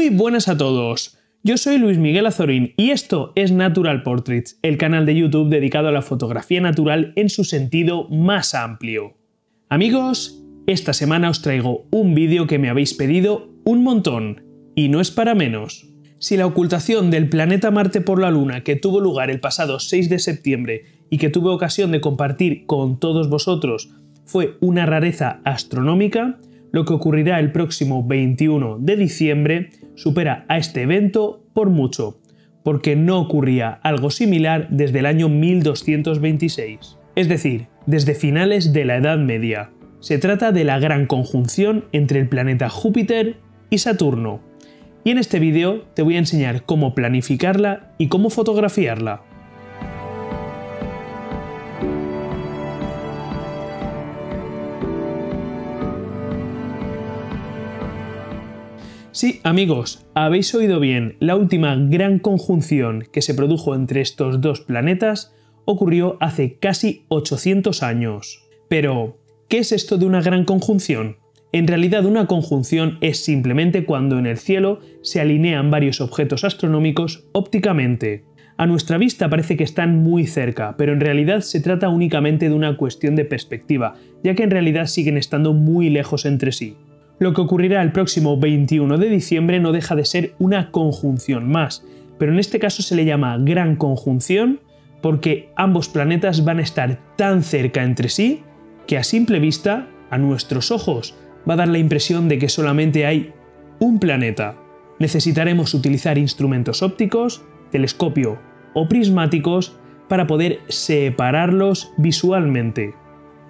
Muy buenas a todos. Yo soy Luis Miguel Azorín y esto es Natural Portraits, el canal de YouTube dedicado a la fotografía natural en su sentido más amplio. Amigos, esta semana os traigo un vídeo que me habéis pedido un montón, y no es para menos. Si la ocultación del planeta Marte por la Luna que tuvo lugar el pasado 6 de septiembre y que tuve ocasión de compartir con todos vosotros fue una rareza astronómica, lo que ocurrirá el próximo 21 de diciembre supera a este evento por mucho, porque no ocurría algo similar desde el año 1226, es decir, desde finales de la Edad Media. Se trata de la gran conjunción entre el planeta Júpiter y Saturno. Y en este vídeo te voy a enseñar cómo planificarla y cómo fotografiarla. Sí, amigos, habéis oído bien, la última gran conjunción que se produjo entre estos dos planetas ocurrió hace casi 800 años. Pero, ¿qué es esto de una gran conjunción? En realidad una conjunción es simplemente cuando en el cielo se alinean varios objetos astronómicos ópticamente. A nuestra vista parece que están muy cerca, pero en realidad se trata únicamente de una cuestión de perspectiva, ya que en realidad siguen estando muy lejos entre sí. Lo que ocurrirá el próximo 21 de diciembre no deja de ser una conjunción más, pero en este caso se le llama gran conjunción porque ambos planetas van a estar tan cerca entre sí que a simple vista, a nuestros ojos, va a dar la impresión de que solamente hay un planeta. Necesitaremos utilizar instrumentos ópticos, telescopio o prismáticos para poder separarlos visualmente.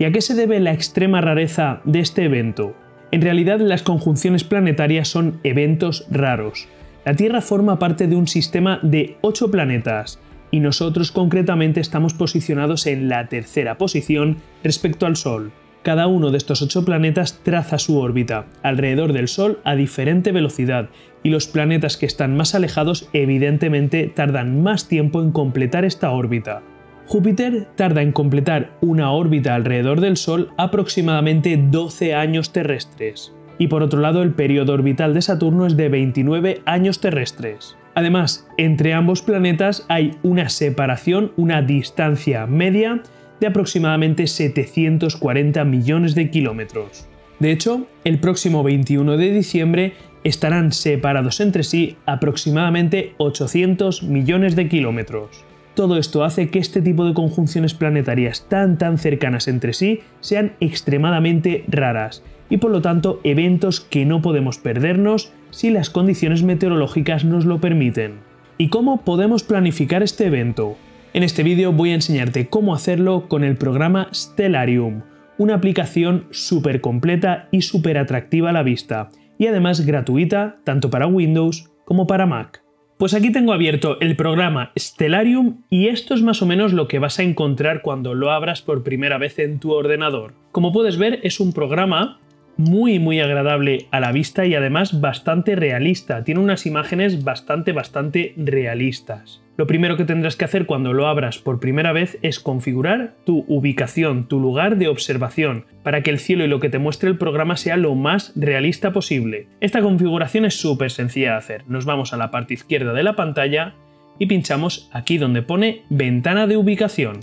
¿Y a qué se debe la extrema rareza de este evento? En realidad las conjunciones planetarias son eventos raros. La Tierra forma parte de un sistema de 8 planetas y nosotros concretamente estamos posicionados en la tercera posición respecto al Sol. Cada uno de estos 8 planetas traza su órbita alrededor del Sol a diferente velocidad y los planetas que están más alejados evidentemente tardan más tiempo en completar esta órbita. Júpiter tarda en completar una órbita alrededor del Sol aproximadamente 12 años terrestres. Y por otro lado, el periodo orbital de Saturno es de 29 años terrestres. Además, entre ambos planetas hay una separación, una distancia media de aproximadamente 740 millones de kilómetros. De hecho, el próximo 21 de diciembre estarán separados entre sí aproximadamente 800 millones de kilómetros. Todo esto hace que este tipo de conjunciones planetarias tan tan cercanas entre sí sean extremadamente raras y por lo tanto eventos que no podemos perdernos si las condiciones meteorológicas nos lo permiten. ¿Y cómo podemos planificar este evento? En este vídeo voy a enseñarte cómo hacerlo con el programa Stellarium, una aplicación súper completa y súper atractiva a la vista, y además gratuita tanto para Windows como para Mac. Pues aquí tengo abierto el programa Stellarium y esto es más o menos lo que vas a encontrar cuando lo abras por primera vez en tu ordenador. Como puedes ver es un programa muy muy agradable a la vista y además bastante realista. Tiene unas imágenes bastante bastante realistas. Lo primero que tendrás que hacer cuando lo abras por primera vez es configurar tu ubicación, tu lugar de observación, para que el cielo y lo que te muestre el programa sea lo más realista posible. Esta configuración es súper sencilla de hacer. Nos vamos a la parte izquierda de la pantalla y pinchamos aquí donde pone ventana de ubicación.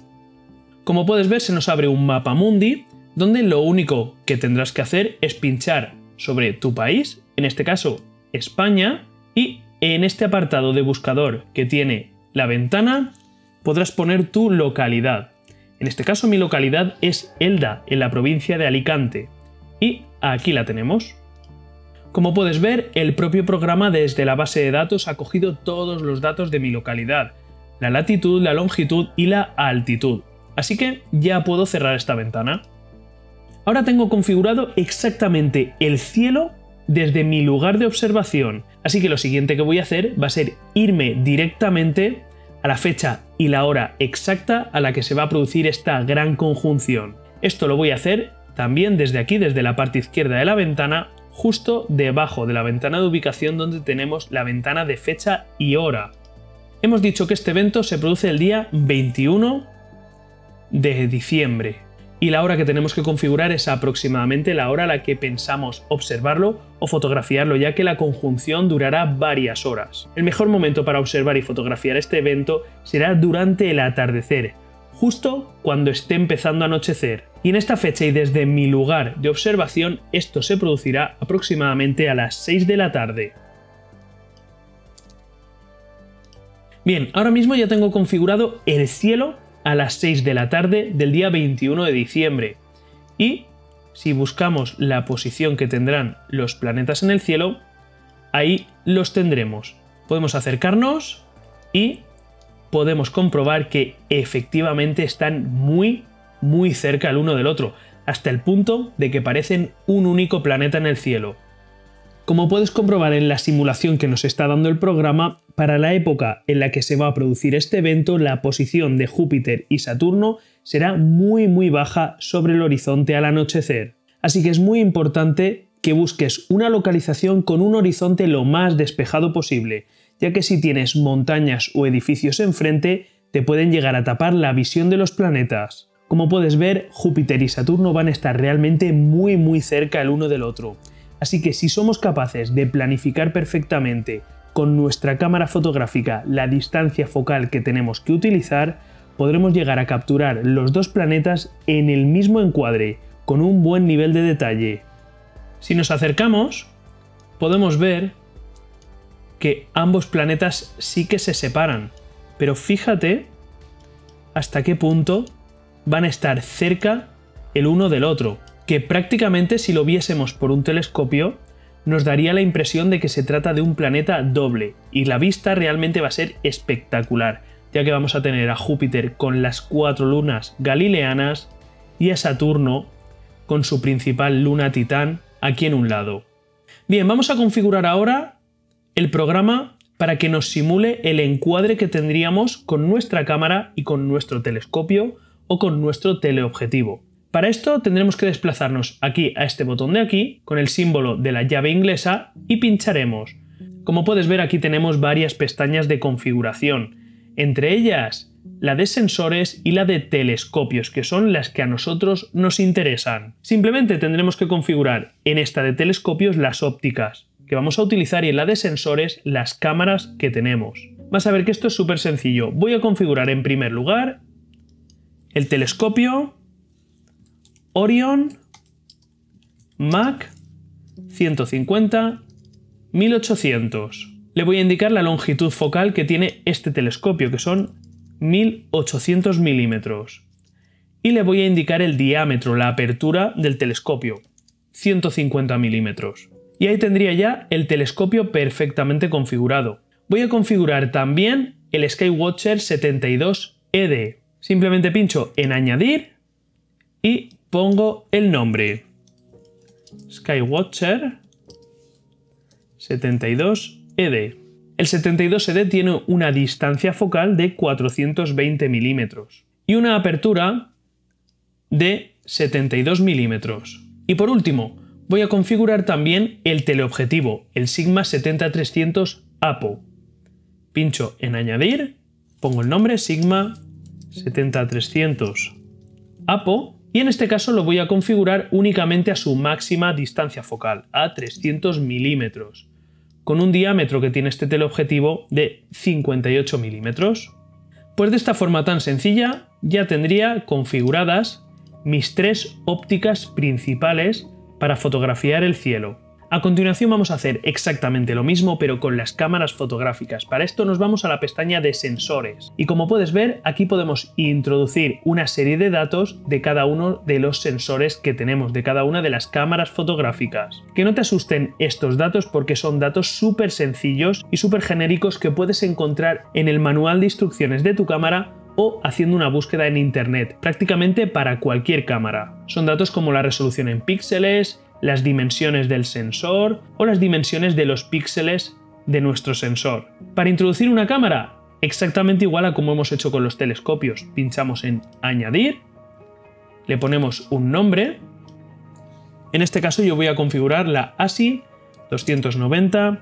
Como puedes ver se nos abre un mapa mundi donde lo único que tendrás que hacer es pinchar sobre tu país, en este caso España, y en este apartado de buscador que tiene la ventana podrás poner tu localidad. En este caso mi localidad es Elda, en la provincia de Alicante. Y aquí la tenemos. Como puedes ver, el propio programa desde la base de datos ha cogido todos los datos de mi localidad, la latitud, la longitud y la altitud. Así que ya puedo cerrar esta ventana. Ahora tengo configurado exactamente el cielo desde mi lugar de observación, así que lo siguiente que voy a hacer va a ser irme directamente la fecha y la hora exacta a la que se va a producir esta gran conjunción. Esto lo voy a hacer también desde aquí, desde la parte izquierda de la ventana, justo debajo de la ventana de ubicación donde tenemos la ventana de fecha y hora. Hemos dicho que este evento se produce el día 21 de diciembre. Y la hora que tenemos que configurar es aproximadamente la hora a la que pensamos observarlo o fotografiarlo, ya que la conjunción durará varias horas. El mejor momento para observar y fotografiar este evento será durante el atardecer, justo cuando esté empezando a anochecer. Y en esta fecha y desde mi lugar de observación, esto se producirá aproximadamente a las 6 de la tarde. Bien, ahora mismo ya tengo configurado el cielo a las 6 de la tarde del día 21 de diciembre. Y si buscamos la posición que tendrán los planetas en el cielo, ahí los tendremos. Podemos acercarnos y podemos comprobar que efectivamente están muy, muy cerca el uno del otro, hasta el punto de que parecen un único planeta en el cielo. Como puedes comprobar en la simulación que nos está dando el programa, para la época en la que se va a producir este evento, la posición de Júpiter y Saturno será muy muy baja sobre el horizonte al anochecer. Así que es muy importante que busques una localización con un horizonte lo más despejado posible, ya que si tienes montañas o edificios enfrente, te pueden llegar a tapar la visión de los planetas. Como puedes ver, Júpiter y Saturno van a estar realmente muy muy cerca el uno del otro Así que si somos capaces de planificar perfectamente con nuestra cámara fotográfica la distancia focal que tenemos que utilizar, podremos llegar a capturar los dos planetas en el mismo encuadre, con un buen nivel de detalle. Si nos acercamos, podemos ver que ambos planetas sí que se separan, pero fíjate hasta qué punto van a estar cerca el uno del otro que prácticamente si lo viésemos por un telescopio nos daría la impresión de que se trata de un planeta doble, y la vista realmente va a ser espectacular, ya que vamos a tener a Júpiter con las cuatro lunas galileanas y a Saturno con su principal luna Titán aquí en un lado. Bien, vamos a configurar ahora el programa para que nos simule el encuadre que tendríamos con nuestra cámara y con nuestro telescopio o con nuestro teleobjetivo. Para esto tendremos que desplazarnos aquí a este botón de aquí con el símbolo de la llave inglesa y pincharemos. Como puedes ver aquí tenemos varias pestañas de configuración, entre ellas la de sensores y la de telescopios, que son las que a nosotros nos interesan. Simplemente tendremos que configurar en esta de telescopios las ópticas que vamos a utilizar y en la de sensores las cámaras que tenemos. Vas a ver que esto es súper sencillo. Voy a configurar en primer lugar el telescopio Orion Mac 150 1800. Le voy a indicar la longitud focal que tiene este telescopio, que son 1800 milímetros. Y le voy a indicar el diámetro, la apertura del telescopio, 150 milímetros. Y ahí tendría ya el telescopio perfectamente configurado. Voy a configurar también el Skywatcher 72 ED. Simplemente pincho en añadir y pongo el nombre. Skywatcher 72 ED. El 72 ED tiene una distancia focal de 420 milímetros y una apertura de 72 milímetros. Y por último, voy a configurar también el teleobjetivo, el Sigma 70-300 APO. Pincho en añadir, pongo el nombre Sigma 70-300 APO y en este caso lo voy a configurar únicamente a su máxima distancia focal, a 300 milímetros, con un diámetro que tiene este teleobjetivo de 58 milímetros. Pues de esta forma tan sencilla ya tendría configuradas mis tres ópticas principales para fotografiar el cielo. A continuación vamos a hacer exactamente lo mismo pero con las cámaras fotográficas. Para esto nos vamos a la pestaña de sensores y como puedes ver aquí podemos introducir una serie de datos de cada uno de los sensores que tenemos, de cada una de las cámaras fotográficas. Que no te asusten estos datos porque son datos súper sencillos y súper genéricos que puedes encontrar en el manual de instrucciones de tu cámara o haciendo una búsqueda en internet, prácticamente para cualquier cámara. Son datos como la resolución en píxeles, las dimensiones del sensor o las dimensiones de los píxeles de nuestro sensor. Para introducir una cámara, exactamente igual a como hemos hecho con los telescopios. Pinchamos en Añadir, le ponemos un nombre. En este caso yo voy a configurar la ASI 290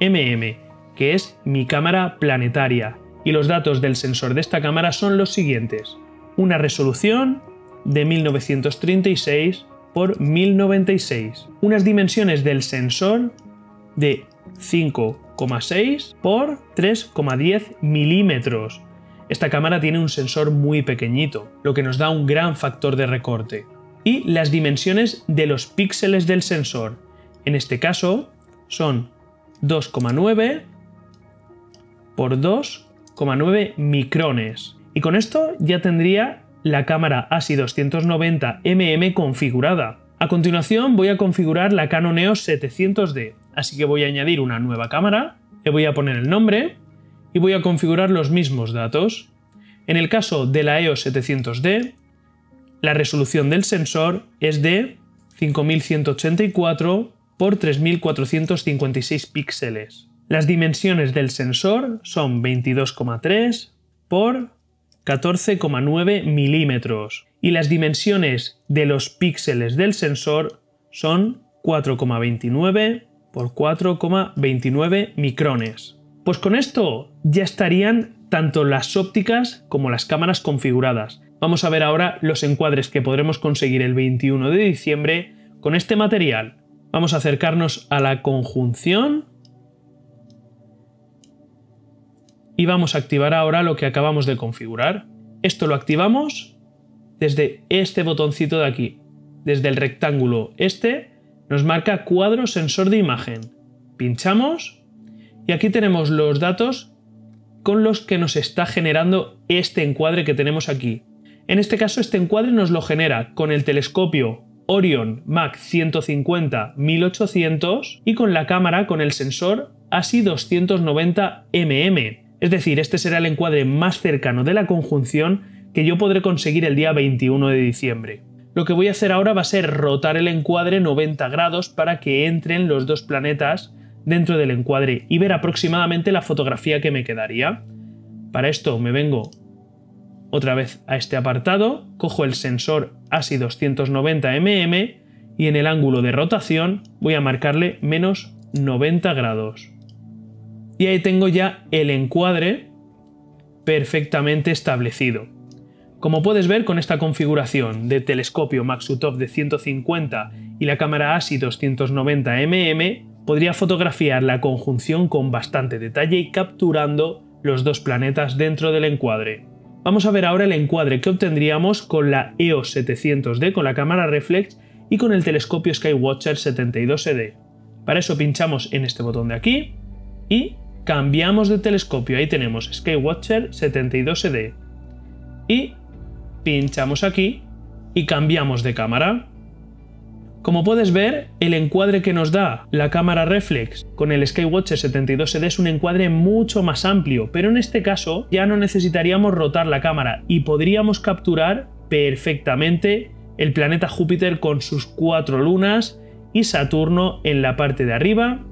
mm, que es mi cámara planetaria. Y los datos del sensor de esta cámara son los siguientes. Una resolución de 1936 por 1096. Unas dimensiones del sensor de 5,6 por 3,10 milímetros. Esta cámara tiene un sensor muy pequeñito, lo que nos da un gran factor de recorte. Y las dimensiones de los píxeles del sensor. En este caso son 2,9 por 2,9 micrones. Y con esto ya tendría la cámara ASI 290mm configurada. A continuación voy a configurar la Canon EOS 700D, así que voy a añadir una nueva cámara, le voy a poner el nombre y voy a configurar los mismos datos. En el caso de la EOS 700D, la resolución del sensor es de 5184 por 3456 píxeles. Las dimensiones del sensor son 22,3 por 14,9 milímetros y las dimensiones de los píxeles del sensor son 4,29 por 4,29 micrones. Pues con esto ya estarían tanto las ópticas como las cámaras configuradas. Vamos a ver ahora los encuadres que podremos conseguir el 21 de diciembre con este material. Vamos a acercarnos a la conjunción y vamos a activar ahora lo que acabamos de configurar. Esto lo activamos desde este botoncito de aquí. Desde el rectángulo este nos marca cuadro sensor de imagen. Pinchamos y aquí tenemos los datos con los que nos está generando este encuadre que tenemos aquí. En este caso este encuadre nos lo genera con el telescopio Orion Mac 150 1800 y con la cámara con el sensor ASI 290 mm es decir, este será el encuadre más cercano de la conjunción que yo podré conseguir el día 21 de diciembre. Lo que voy a hacer ahora va a ser rotar el encuadre 90 grados para que entren los dos planetas dentro del encuadre y ver aproximadamente la fotografía que me quedaría. Para esto me vengo otra vez a este apartado, cojo el sensor ASI 290 mm y en el ángulo de rotación voy a marcarle menos 90 grados y ahí tengo ya el encuadre perfectamente establecido. Como puedes ver con esta configuración de telescopio Maxutov de 150 y la cámara ASI 290 mm, podría fotografiar la conjunción con bastante detalle y capturando los dos planetas dentro del encuadre. Vamos a ver ahora el encuadre que obtendríamos con la EOS 700D con la cámara reflex y con el telescopio Skywatcher 72D. Para eso pinchamos en este botón de aquí y cambiamos de telescopio, ahí tenemos Skywatcher 72D y pinchamos aquí y cambiamos de cámara. Como puedes ver, el encuadre que nos da la cámara reflex con el Skywatcher 72D es un encuadre mucho más amplio, pero en este caso ya no necesitaríamos rotar la cámara y podríamos capturar perfectamente el planeta Júpiter con sus cuatro lunas y Saturno en la parte de arriba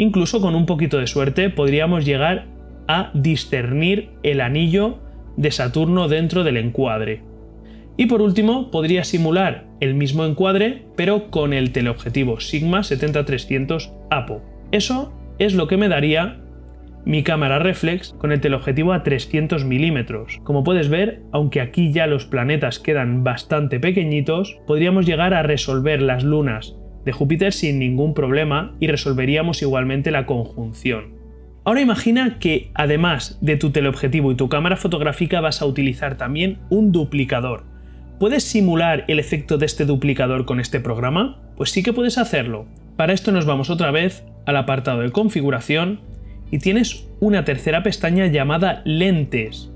Incluso con un poquito de suerte podríamos llegar a discernir el anillo de Saturno dentro del encuadre. Y por último, podría simular el mismo encuadre, pero con el teleobjetivo Sigma 7300 APO. Eso es lo que me daría mi cámara reflex con el teleobjetivo a 300 milímetros. Como puedes ver, aunque aquí ya los planetas quedan bastante pequeñitos, podríamos llegar a resolver las lunas de Júpiter sin ningún problema y resolveríamos igualmente la conjunción. Ahora imagina que además de tu teleobjetivo y tu cámara fotográfica vas a utilizar también un duplicador. ¿Puedes simular el efecto de este duplicador con este programa? Pues sí que puedes hacerlo. Para esto nos vamos otra vez al apartado de configuración y tienes una tercera pestaña llamada lentes.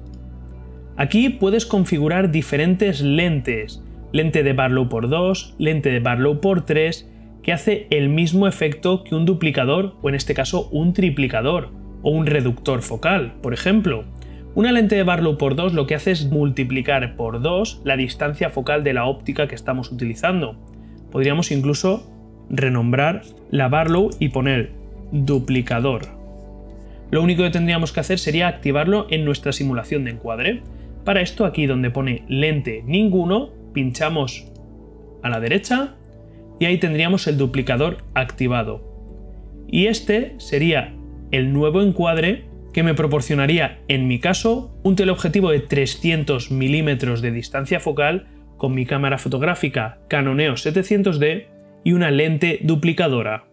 Aquí puedes configurar diferentes lentes, lente de Barlow por 2, lente de Barlow por 3 que hace el mismo efecto que un duplicador o en este caso un triplicador o un reductor focal, por ejemplo. Una lente de Barlow por 2 lo que hace es multiplicar por 2 la distancia focal de la óptica que estamos utilizando. Podríamos incluso renombrar la Barlow y poner duplicador. Lo único que tendríamos que hacer sería activarlo en nuestra simulación de encuadre. Para esto aquí donde pone lente ninguno, pinchamos a la derecha y ahí tendríamos el duplicador activado. Y este sería el nuevo encuadre que me proporcionaría, en mi caso, un teleobjetivo de 300 milímetros de distancia focal con mi cámara fotográfica Canon EOS 700D y una lente duplicadora.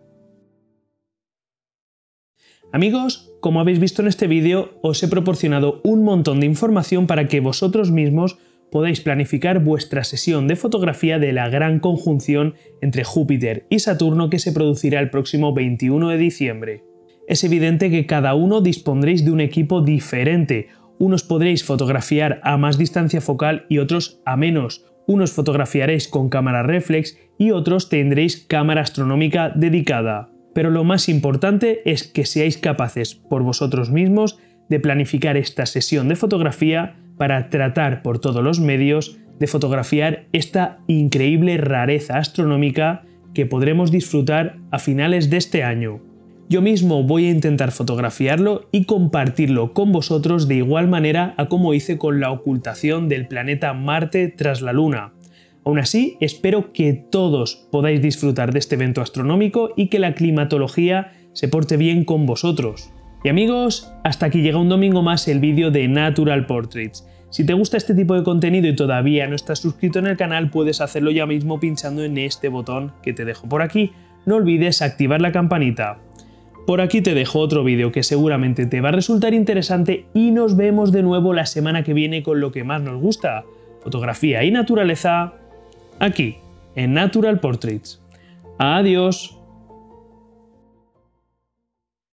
Amigos, como habéis visto en este vídeo, os he proporcionado un montón de información para que vosotros mismos podáis planificar vuestra sesión de fotografía de la gran conjunción entre Júpiter y Saturno que se producirá el próximo 21 de diciembre. Es evidente que cada uno dispondréis de un equipo diferente, unos podréis fotografiar a más distancia focal y otros a menos, unos fotografiaréis con cámara reflex y otros tendréis cámara astronómica dedicada. Pero lo más importante es que seáis capaces por vosotros mismos de planificar esta sesión de fotografía para tratar por todos los medios de fotografiar esta increíble rareza astronómica que podremos disfrutar a finales de este año. Yo mismo voy a intentar fotografiarlo y compartirlo con vosotros de igual manera a como hice con la ocultación del planeta Marte tras la Luna. Aún así, espero que todos podáis disfrutar de este evento astronómico y que la climatología se porte bien con vosotros. Y amigos, hasta aquí llega un domingo más el vídeo de Natural Portraits. Si te gusta este tipo de contenido y todavía no estás suscrito en el canal, puedes hacerlo ya mismo pinchando en este botón que te dejo por aquí. No olvides activar la campanita. Por aquí te dejo otro vídeo que seguramente te va a resultar interesante y nos vemos de nuevo la semana que viene con lo que más nos gusta, fotografía y naturaleza, aquí, en Natural Portraits. Adiós.